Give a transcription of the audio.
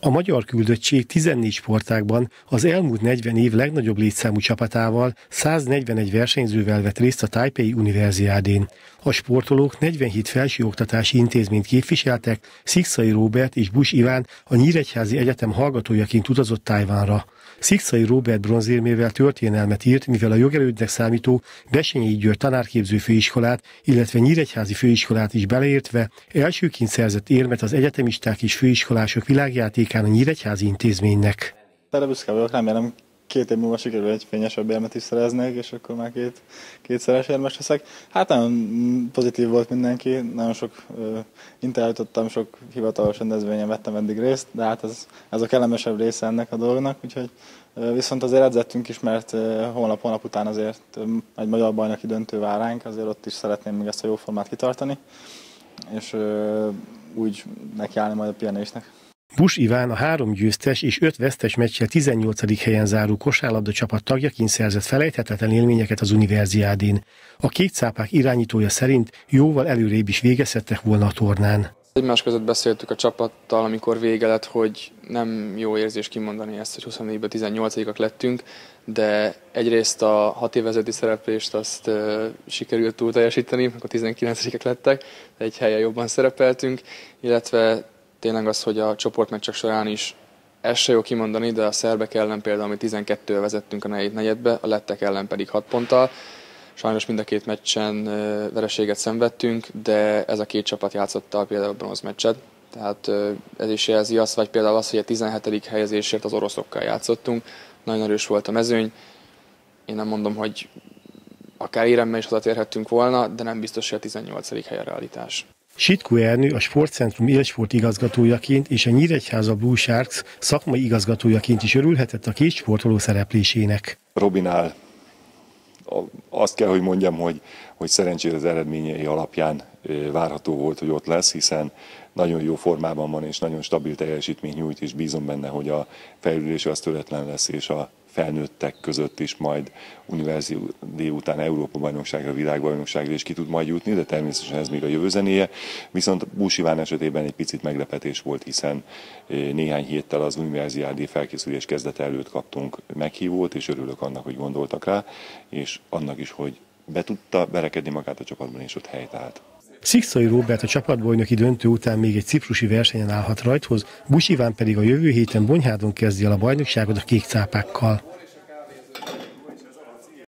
A magyar küldöttség 14 sportágban az elmúlt 40 év legnagyobb létszámú csapatával 141 versenyzővel vett részt a Taipei Univerziádén. A sportolók 47 felsőoktatási intézményt képviseltek, Szikszai Róbert és Bush Iván a Nyíregyházi Egyetem hallgatójaként utazott Tájvánra. Szikszai Robert bronzérmével történelmet írt, mivel a jogerődnek számító Besenyei György tanárképző főiskolát, illetve Nyíregyházi főiskolát is beleértve elsőként szerzett érmet az egyetemisták és főiskolások világjátékán a Nyíregyházi intézménynek. Erre büszke vagyok, remélem két év múlva sikerül egy fényesebb érmet is szereznék, és akkor már két, kétszeres érmes leszek. Hát nagyon pozitív volt mindenki, nagyon sok uh, interjútottam, sok hivatalos rendezvényen vettem eddig részt, de hát ez, ez a kellemesebb része ennek a dolognak, úgyhogy uh, viszont azért edzettünk is, mert uh, holnap, után azért um, egy magyar bajnoki döntő vár ránk, azért ott is szeretném még ezt a jó formát kitartani, és uh, úgy nekiállni majd a pihenésnek. Bus Iván a három győztes és öt vesztes meccsel 18. helyen záró kosárlabda csapat tagjaként szerzett felejthetetlen élményeket az univerziádén. A két cápák irányítója szerint jóval előrébb is végezhettek volna a tornán. Egymás között beszéltük a csapattal, amikor vége lett, hogy nem jó érzés kimondani ezt, hogy 24-ben 18-ak lettünk, de egyrészt a hat évezeti szereplést azt uh, sikerült túl teljesíteni, akkor 19-ek lettek, de egy helyen jobban szerepeltünk, illetve tényleg az, hogy a csoportmeccsek során is ez se jó kimondani, de a szerbek ellen például mi 12 vezettünk a negyedik negyedbe, a lettek ellen pedig 6 ponttal. Sajnos mind a két meccsen vereséget szenvedtünk, de ez a két csapat játszotta például a bronz meccset. Tehát ez is jelzi azt, vagy például az, hogy a 17. helyezésért az oroszokkal játszottunk. Nagyon erős volt a mezőny. Én nem mondom, hogy akár éremmel is hazatérhettünk volna, de nem biztos, hogy a 18. hely a realitás. Sitku Ernő a Sportcentrum élsport igazgatójaként és a Nyíregyháza Blue Sharks szakmai igazgatójaként is örülhetett a két sportoló szereplésének. Robinál azt kell, hogy mondjam, hogy, hogy szerencsére az eredményei alapján várható volt, hogy ott lesz, hiszen nagyon jó formában van, és nagyon stabil teljesítmény nyújt, és bízom benne, hogy a fejlődés az töretlen lesz, és a felnőttek között is majd univerzió után Európa bajnokságra, világbajnokságra is ki tud majd jutni, de természetesen ez még a jövő zenéje. Viszont Búsiván esetében egy picit meglepetés volt, hiszen eh, néhány héttel az univerziádi felkészülés kezdete előtt kaptunk meghívót, és örülök annak, hogy gondoltak rá, és annak is, hogy be tudta berekedni magát a csapatban, és ott helyt állt. Szikszai Róbert a csapatbajnoki döntő után még egy ciprusi versenyen állhat rajthoz, Busiván pedig a jövő héten Bonyhádon kezdi el a bajnokságot a kék cápákkal.